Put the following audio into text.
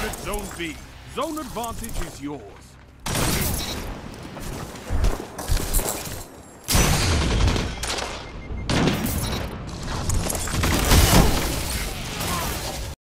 captured Zone B. Zone advantage is yours.